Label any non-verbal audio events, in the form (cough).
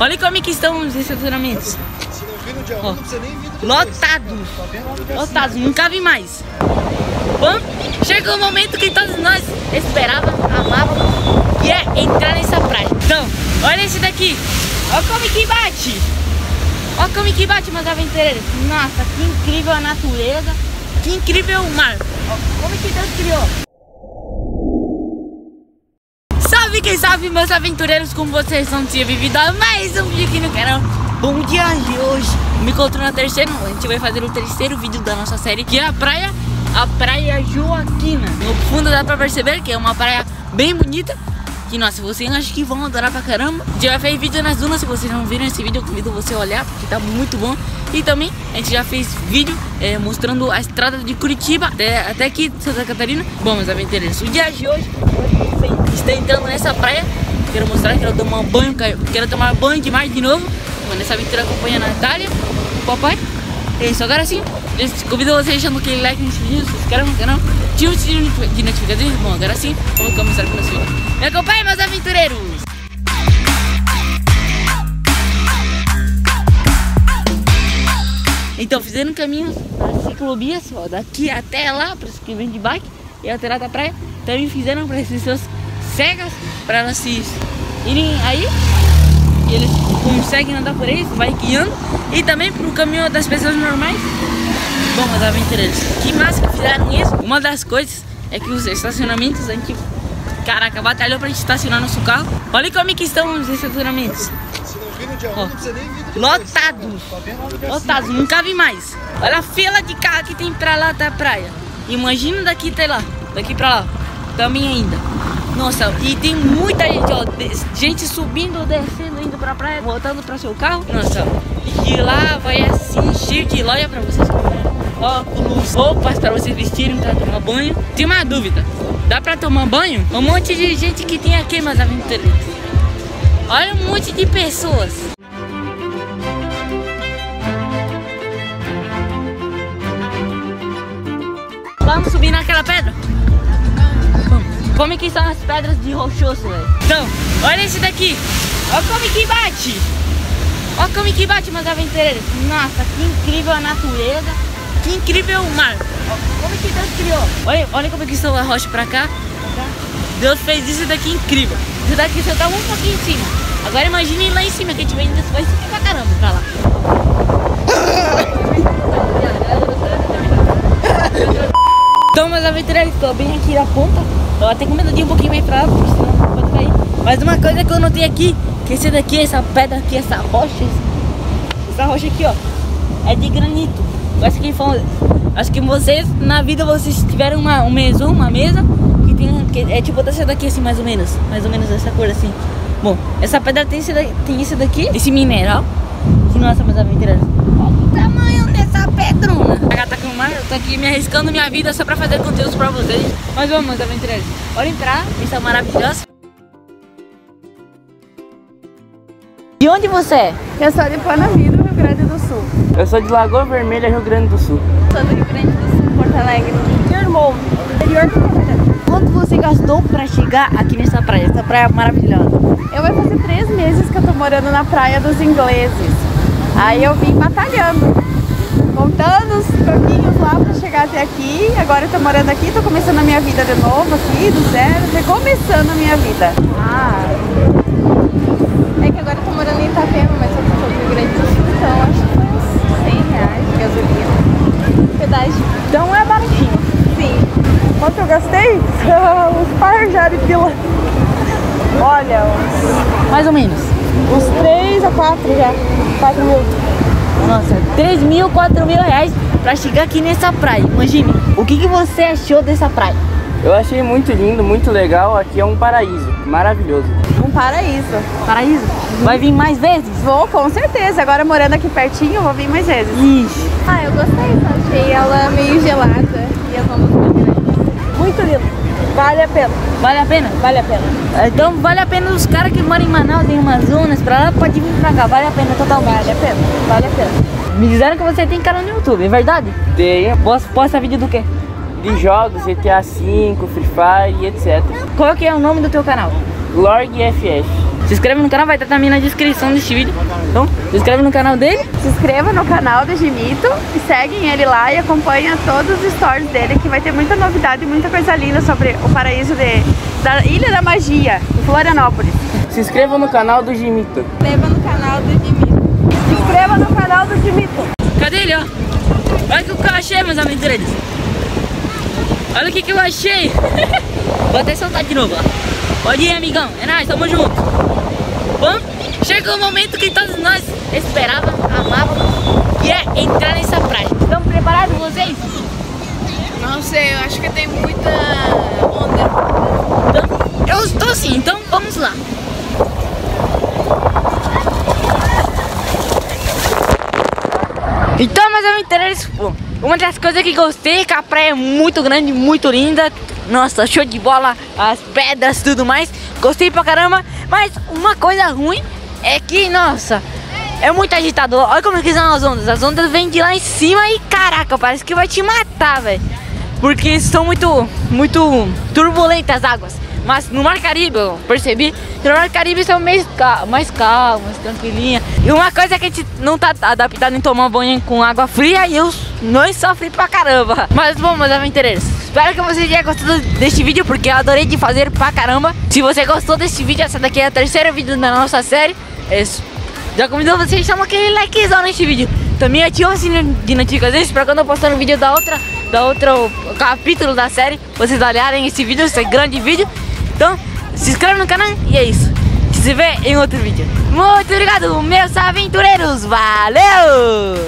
Olha como é que estão os estacionamentos. Se não vir no dia 1, Ó, não precisa nem vir no dia lotados. Olha. Lotados, não cabe mais. Bom, chegou o momento que todos nós esperávamos, amávamos, que é entrar nessa praia. Então, olha esse daqui. Olha como que bate. Olha como que bate, meus aventureiros. Nossa, que incrível a natureza. Que incrível o mar. Ó, Como que Deus criou. Salve quem salve, meus aventureiros, como vocês não tinham vivido a mais um vídeo aqui no canal. Bom dia de hoje. Me encontro na terceira, a gente vai fazer o terceiro vídeo da nossa série, que é a praia, a praia Joaquina. No fundo dá pra perceber que é uma praia bem bonita. Que nossa, vocês acham que vão adorar pra caramba. Já fez vídeo nas dunas, se vocês não viram esse vídeo, eu convido você a olhar, porque tá muito bom. E também a gente já fez vídeo é, mostrando a estrada de Curitiba até, até aqui Santa Catarina. Bom, meus aventureiros, o dia de hoje está entrando nessa praia. Quero mostrar, quero tomar banho, quero tomar banho de mar de novo. Nessa aventura acompanha a Natália, o papai. É isso, agora sim, eu convido você deixando aquele like nesse vídeo, se inscreva no canal, ative o sininho de notificações. Bom, agora sim, vamos começar com nosso vídeo. Me acompanhe, meus aventureiros! Então, fizeram um caminho nas ciclovias, ó, daqui até lá, para os que vêm de bike, e até lá da praia. Também fizeram para as pessoas cegas, para elas se irem aí, e eles conseguem andar por aí, vai guiando. E também para o caminho das pessoas normais. Bom, meus aventureiros, que massa que fizeram isso. Uma das coisas é que os estacionamentos, a gente, caraca, batalhou para gente estacionar nosso carro. Olha como é que estão os estacionamentos. Se não vir no dia 1, Ó, não precisa nem vir no dia. Lotados. Lotados, não cabe mais. Olha a fila de carro que tem pra lá até a praia. Imagina daqui até lá, daqui pra lá. Também ainda. Nossa, e tem muita gente, ó. Gente subindo, descendo, indo pra praia, voltando pra seu carro. Nossa, e lá vai assim, cheio de loja pra vocês comprarem. Óculos, roupas pra vocês vestirem pra tomar banho. Tem uma dúvida: dá pra tomar banho? Um monte de gente que tem aqui, meus aventureiros. Olha um monte de pessoas. Vamos subir naquela pedra? Vamos. Como é que são as pedras de rochoso, velho? Então, olha esse daqui. Olha como é que bate. Olha como é que bate, meus aventureiros. Nossa, que incrível a natureza. Que incrível mar. Como que Deus criou? Olha, olha como é que são a rocha pra cá. Deus fez isso daqui incrível. Isso daqui só tá um pouquinho em cima. Agora imagine lá em cima, que a gente vai indo vai subir pra caramba pra lá. Então, meus aventureiros, estou bem aqui na ponta. Eu até com medo de ir um pouquinho mais pra lá, porque senão pode cair. Mas uma coisa que eu notei aqui, que esse daqui, essa pedra aqui, essa rocha, essa rocha aqui, ó, é de granito. Eu acho que, foi- acho que vocês, na vida, vocês tiveram uma, um uma mesa, que, tem, que é tipo dessa daqui, assim, mais ou menos. Mais ou menos dessa cor, assim. Bom, essa pedra tem esse, daqui, tem esse daqui, esse mineral. Que, nossa, meus aventureiros, olha o tamanho dessa pedrona. A gata com mar, eu tô aqui me arriscando minha vida só pra fazer conteúdos pra vocês. Mas vamos, aventureiros, olhem pra vista maravilhosa. De onde você é? Eu sou de Panambi, do Rio Grande do Sul. Eu sou de Lagoa Vermelha, Rio Grande do Sul. Sou do Rio Grande do Sul, Porto Alegre. Irmão, interior. Quanto você gastou pra chegar aqui nessa praia? Essa praia maravilhosa. Eu vai fazer três meses que eu tô morando na Praia dos Ingleses. Aí eu vim batalhando, montando os caminhos lá pra chegar até aqui. Agora eu tô morando aqui, tô começando a minha vida de novo aqui, do zero, recomeçando a minha vida. Ah, é que agora eu tô morando em Itapema, mas eu sou do Rio Grande do Sul, então acho que foi uns 100 reais de gasolina. Pedágio. Então é baratinho. Sim. Quanto eu gastei? (laughs) Uns par já de pila. Olha, uns, Mais ou menos. uns 3 a 4 já. 4 mil. Nossa, 3 mil, 4 mil reais pra chegar aqui nessa praia. Imagine, o que, que você achou dessa praia? Eu achei muito lindo, muito legal. Aqui é um paraíso, maravilhoso. Um paraíso. Paraíso? Vai vir mais vezes? Vou, com certeza. Agora morando aqui pertinho, eu vou vir mais vezes. Ixi, Ah, eu gostei. Só achei ela meio gelada e as ondas muito lindo. Vale a pena. vale a pena? Vale a pena. Então vale a pena os caras que moram em Manaus, em Amazonas, pra lá, pode vir pra cá. Vale a pena totalmente. Vale a pena. Vale a pena. Me disseram que você tem canal no YouTube, é verdade? Tem Posta, posta vídeo do quê? De jogos, GTA V, Free Fire e etc. Qual que é o nome do teu canal? Lorg FF. Se inscreve no canal, vai estar também na descrição deste vídeo. Então, se inscreve no canal dele. Se inscreva no canal do Gimito e seguem ele lá e acompanha todos os stories dele que vai ter muita novidade e muita coisa linda sobre o paraíso de, da Ilha da Magia, em Florianópolis. Se inscreva no canal do Gimito. Se inscreva no canal do Gimito. Se inscreva no canal do Gimito. Cadê ele, ó? Olha o que eu achei, meus aventureiros. Olha o que, que eu achei. (laughs) Vou até soltar de novo, ó. Pode ir, amigão. É nóis, tamo junto. Bom, chegou o momento que todos nós esperávamos, amávamos, que é entrar nessa praia. Estão preparados vocês? Não sei, eu acho que tem muita onda. Então, eu estou sim, então vamos lá. Então, meus aventureiros, pô, uma das coisas que gostei é que a praia é muito grande, muito linda. Nossa, show de bola, as pedras, tudo mais. Gostei pra caramba, mas uma coisa ruim é que, nossa, é muito agitador. Olha como que são as ondas. As ondas vêm de lá em cima e caraca, parece que vai te matar, velho. Porque são muito, muito turbulentas as águas. Mas no Mar Caribe, eu percebi que no Mar Caribe são mais, mais calmas, tranquilinha. E uma coisa que a gente não tá adaptado em tomar banho com água fria e eu não sofri pra caramba. Mas bom, meus aventureiros, espero que você tenha gostado deste vídeo, porque eu adorei de fazer pra caramba. Se você gostou desse vídeo, essa daqui é o terceiro vídeo da nossa série. É isso. Já convidou você a chamar aquele likezão neste vídeo. Também ativa o sininho de notificações para quando eu postar um vídeo da outra, da outra capítulo da série, vocês olharem esse vídeo, esse grande vídeo. Então, se inscreve no canal e é isso. Se vê em outro vídeo. Muito obrigado, meus aventureiros. Valeu!